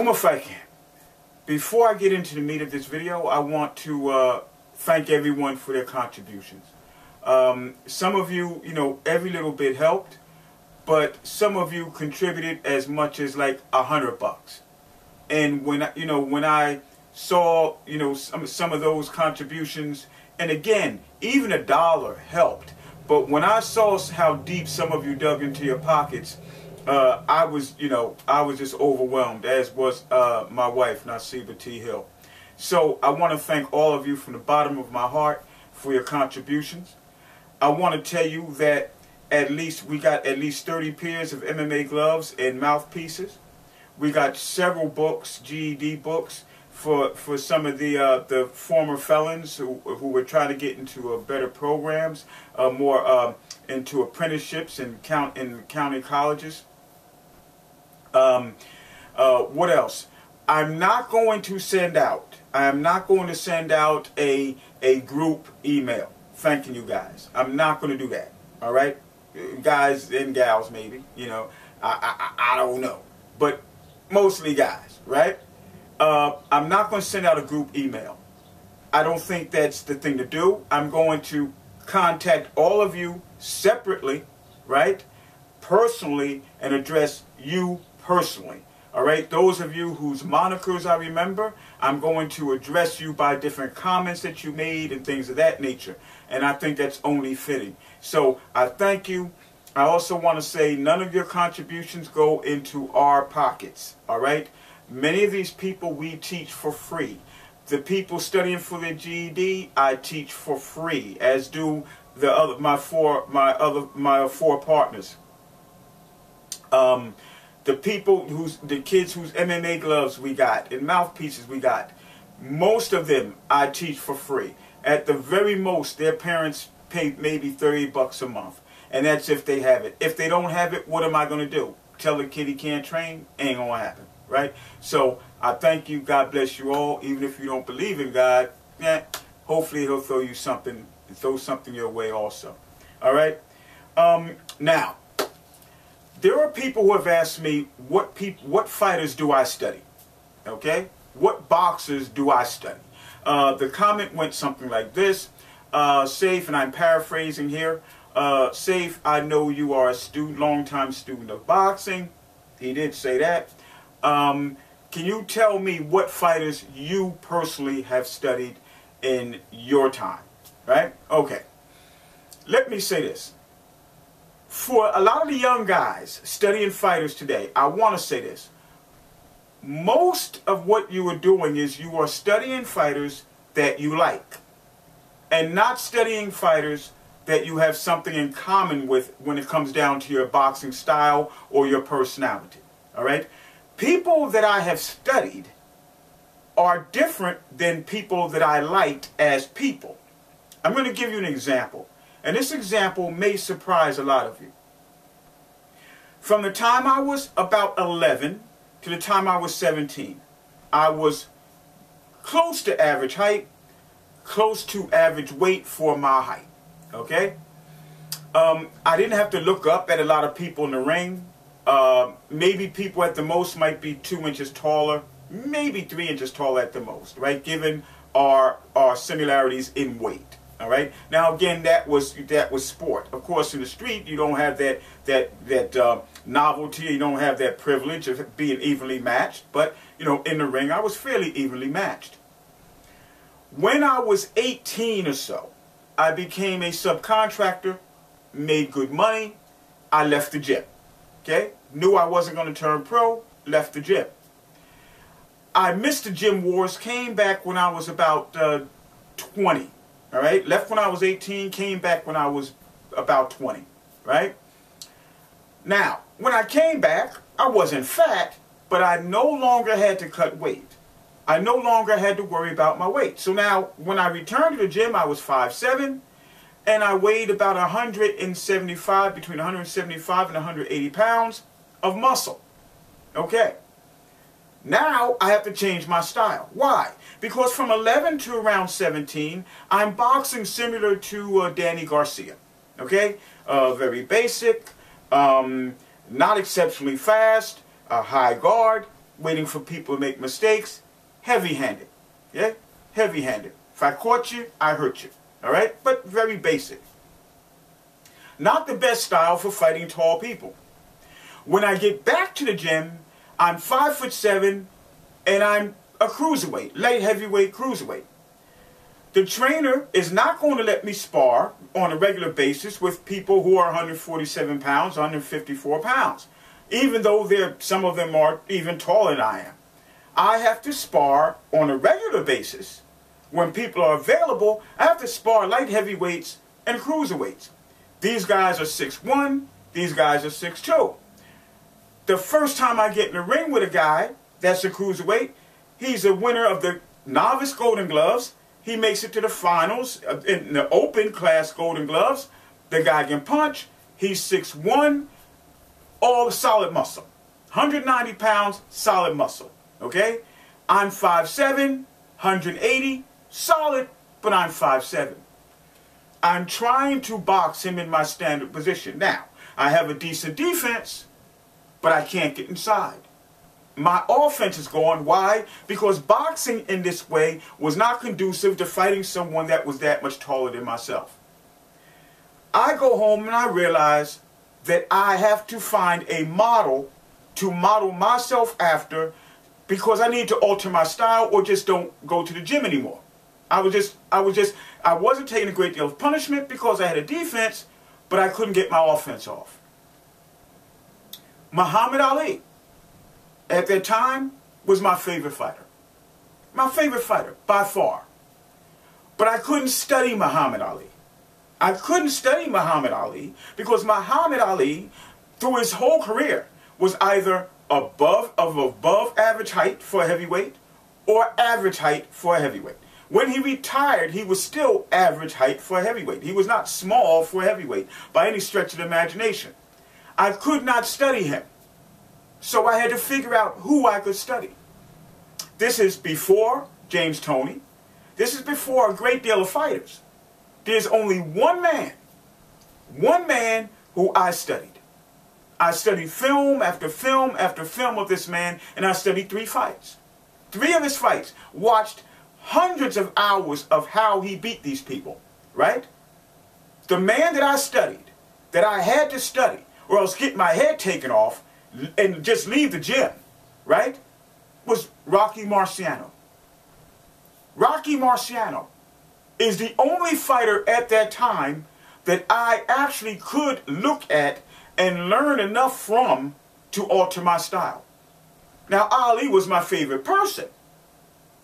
Ummah Fighting. Before I get into the meat of this video, I want to uh, thank everyone for their contributions. Um, some of you, you know, every little bit helped, but some of you contributed as much as like a hundred bucks. And when I, you know, when I saw, you know, some some of those contributions, and again, even a dollar helped. But when I saw how deep some of you dug into your pockets, uh, I was, you know, I was just overwhelmed, as was uh, my wife, Nasiba T. Hill. So I want to thank all of you from the bottom of my heart for your contributions. I want to tell you that at least we got at least 30 pairs of MMA gloves and mouthpieces. We got several books, GED books, for for some of the uh, the former felons who who were trying to get into uh, better programs, uh, more uh, into apprenticeships in count in county colleges. Um, uh, what else? I'm not going to send out. I am not going to send out a a group email thanking you guys. I'm not going to do that. All right, guys and gals, maybe. You know, I I, I don't know, but mostly guys, right? Uh, I'm not going to send out a group email. I don't think that's the thing to do. I'm going to contact all of you separately, right? Personally, and address you personally. All right, those of you whose monikers I remember, I'm going to address you by different comments that you made and things of that nature. And I think that's only fitting. So I thank you. I also want to say none of your contributions go into our pockets. All right, many of these people we teach for free. The people studying for their GED, I teach for free, as do the other my four my other my four partners. Um, the people who's the kids whose MMA gloves we got and mouthpieces we got, most of them I teach for free. At the very most, their parents pay maybe 30 bucks a month. And that's if they have it. If they don't have it, what am I going to do? Tell the kid he can't train? Ain't going to happen, right? So I thank you. God bless you all. Even if you don't believe in God, yeah, hopefully he'll throw you something, throw something your way also. All right? Um, now, there are people who have asked me what what fighters do I study? Okay, what boxers do I study? Uh, the comment went something like this: uh, "Safe," and I'm paraphrasing here. Uh, "Safe, I know you are a student, long-time student of boxing." He did say that. Um, can you tell me what fighters you personally have studied in your time? Right? Okay. Let me say this for a lot of the young guys studying fighters today, I want to say this. Most of what you are doing is you are studying fighters that you like and not studying fighters that you have something in common with when it comes down to your boxing style or your personality. All right? People that I have studied are different than people that I liked as people. I'm going to give you an example. And this example may surprise a lot of you. From the time I was about 11 to the time I was 17, I was close to average height, close to average weight for my height. Okay? Um, I didn't have to look up at a lot of people in the ring. Uh, maybe people at the most might be two inches taller, maybe three inches taller at the most, right? Given our, our similarities in weight. All right. Now again, that was that was sport. Of course, in the street, you don't have that that that uh, novelty. You don't have that privilege of being evenly matched. But you know, in the ring, I was fairly evenly matched. When I was 18 or so, I became a subcontractor, made good money. I left the gym. Okay, knew I wasn't going to turn pro. Left the gym. I missed the gym wars. Came back when I was about uh, 20 all right, left when I was 18, came back when I was about 20. Right? Now, when I came back, I wasn't fat, but I no longer had to cut weight. I no longer had to worry about my weight. So now, when I returned to the gym, I was 5'7", and I weighed about 175, between 175 and 180 pounds of muscle. Okay. Now I have to change my style. Why? Because from 11 to around 17, I'm boxing similar to uh, Danny Garcia. Okay? Uh, very basic, um, not exceptionally fast, a high guard, waiting for people to make mistakes. Heavy-handed. Yeah? Heavy-handed. If I caught you, I hurt you. All right? But very basic. Not the best style for fighting tall people. When I get back to the gym, I'm five foot seven and I'm a cruiserweight, light heavyweight cruiserweight. The trainer is not going to let me spar on a regular basis with people who are 147 pounds, 154 pounds, even though they're, some of them are even taller than I am. I have to spar on a regular basis. When people are available, I have to spar light heavyweights and cruiserweights. These guys are 6'1", these guys are 6'2". The first time I get in the ring with a guy that's a cruiserweight, he's a winner of the novice Golden Gloves, he makes it to the finals uh, in the open class Golden Gloves. The guy can punch. He's 6'1", all solid muscle. 190 pounds, solid muscle. Okay? I'm 5'7", 180, solid, but I'm 5'7". I'm trying to box him in my standard position. Now, I have a decent defense, but I can't get inside my offense is going. Why? Because boxing in this way was not conducive to fighting someone that was that much taller than myself. I go home and I realize that I have to find a model to model myself after because I need to alter my style or just don't go to the gym anymore. I was just, I was just, I wasn't taking a great deal of punishment because I had a defense, but I couldn't get my offense off. Muhammad Ali at that time was my favorite fighter. My favorite fighter, by far. But I couldn't study Muhammad Ali. I couldn't study Muhammad Ali because Muhammad Ali, through his whole career, was either above of above average height for a heavyweight or average height for a heavyweight. When he retired, he was still average height for a heavyweight. He was not small for a heavyweight by any stretch of the imagination. I could not study him. So I had to figure out who I could study. This is before James Toney. This is before a great deal of fighters. There's only one man, one man who I studied. I studied film after film after film of this man, and I studied three fights. Three of his fights. Watched hundreds of hours of how he beat these people, right? The man that I studied, that I had to study, or else get my head taken off, and just leave the gym, right, was Rocky Marciano. Rocky Marciano is the only fighter at that time that I actually could look at and learn enough from to alter my style. Now, Ali was my favorite person.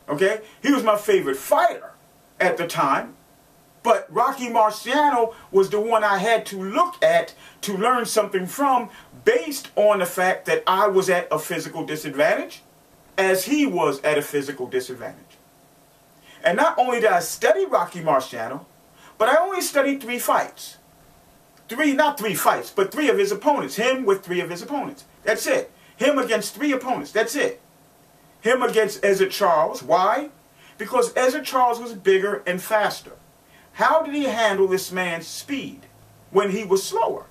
Okay? He was my favorite fighter at the time. But Rocky Marciano was the one I had to look at to learn something from based on the fact that I was at a physical disadvantage as he was at a physical disadvantage. And not only did I study Rocky Marciano, but I only studied three fights. Three, not three fights, but three of his opponents. Him with three of his opponents. That's it. Him against three opponents. That's it. Him against Ezzard Charles. Why? Because Ezzard Charles was bigger and faster. How did he handle this man's speed when he was slower?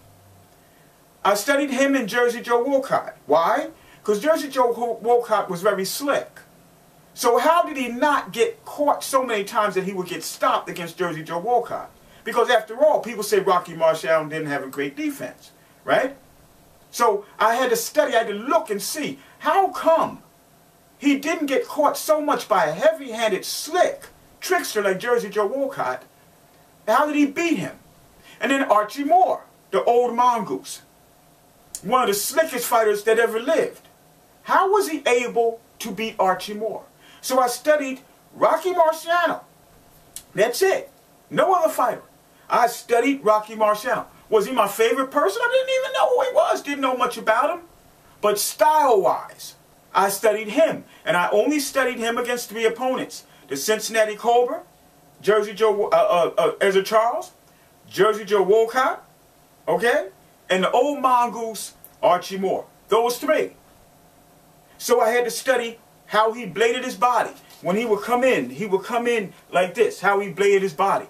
I studied him in Jersey Joe Walcott. Why? Because Jersey Joe Walcott was very slick. So how did he not get caught so many times that he would get stopped against Jersey Joe Walcott? Because after all, people say Rocky Marciano didn't have a great defense, right? So I had to study, I had to look and see, how come he didn't get caught so much by a heavy-handed, slick trickster like Jersey Joe Walcott how did he beat him? And then Archie Moore, the old mongoose, one of the slickest fighters that ever lived. How was he able to beat Archie Moore? So I studied Rocky Marciano. That's it. No other fighter. I studied Rocky Marciano. Was he my favorite person? I didn't even know who he was. Didn't know much about him. But style-wise, I studied him. And I only studied him against three opponents. The Cincinnati Cobra, Jersey Joe, uh, uh, uh, Ezzard Charles, Jersey Joe Walcott, okay? And the old mongoose, Archie Moore. Those three. So I had to study how he bladed his body. When he would come in, he would come in like this, how he bladed his body.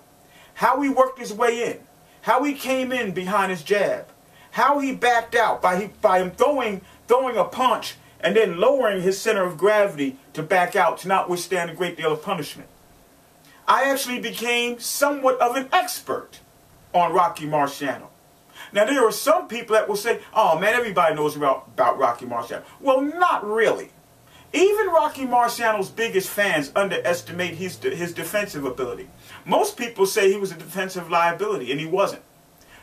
How he worked his way in. How he came in behind his jab. How he backed out by, he, by him throwing, throwing a punch and then lowering his center of gravity to back out to not withstand a great deal of punishment. I actually became somewhat of an expert on Rocky Marciano. Now, there are some people that will say, oh man, everybody knows about, about Rocky Marciano. Well, not really. Even Rocky Marciano's biggest fans underestimate his, his defensive ability. Most people say he was a defensive liability, and he wasn't.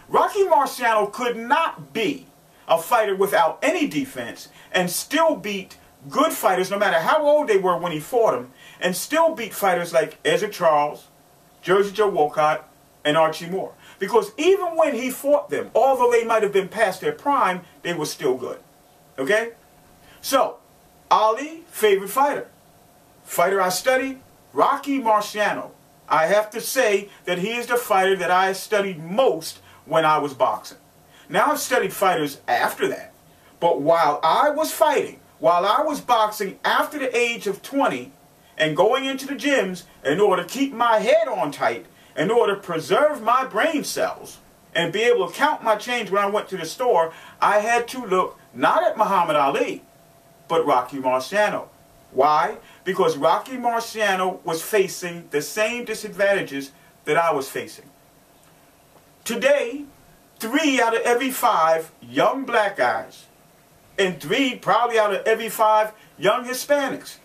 Rocky Marciano could not be a fighter without any defense and still beat good fighters, no matter how old they were when he fought them, and still beat fighters like Ezzard Charles, Jersey Joe Walcott, and Archie Moore. Because even when he fought them, although they might have been past their prime, they were still good. Okay? So, Ali, favorite fighter. Fighter I studied, Rocky Marciano. I have to say that he is the fighter that I studied most when I was boxing. Now I've studied fighters after that. But while I was fighting, while I was boxing after the age of 20 and going into the gyms in order to keep my head on tight, in order to preserve my brain cells and be able to count my change when I went to the store, I had to look not at Muhammad Ali, but Rocky Marciano. Why? Because Rocky Marciano was facing the same disadvantages that I was facing. Today, three out of every five young black guys and three probably out of every five young Hispanics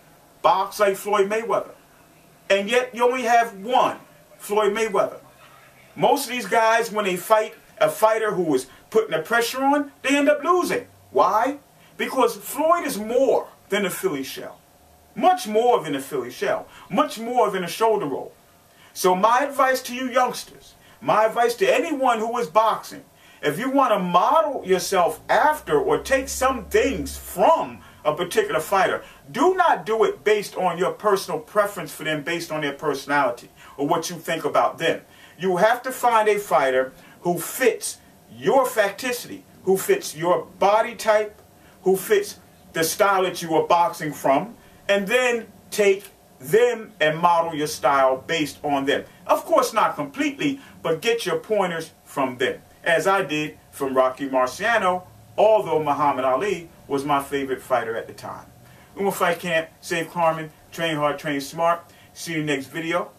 box like Floyd Mayweather. And yet you only have one, Floyd Mayweather. Most of these guys, when they fight a fighter who is putting the pressure on, they end up losing. Why? Because Floyd is more than a Philly shell. Much more than a Philly shell. Much more than a shoulder roll. So my advice to you youngsters, my advice to anyone who is boxing, if you want to model yourself after or take some things from a particular fighter, do not do it based on your personal preference for them, based on their personality or what you think about them. You have to find a fighter who fits your facticity, who fits your body type, who fits the style that you are boxing from, and then take them and model your style based on them. Of course, not completely, but get your pointers from them as I did from Rocky Marciano, although Muhammad Ali was my favorite fighter at the time. Ummah Fight Camp, Save Carmen, train hard, train smart. See you next video,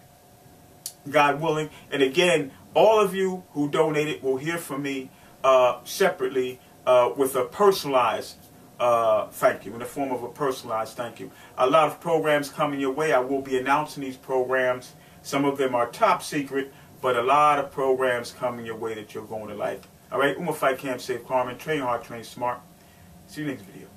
God willing. And again, all of you who donated will hear from me uh, separately uh, with a personalized uh, thank you, in the form of a personalized thank you. A lot of programs coming your way. I will be announcing these programs. Some of them are top secret, but a lot of programs coming your way that you're going to like. All right, Ummah Fight Camp, Save Carmen, train hard, train smart. See you next video.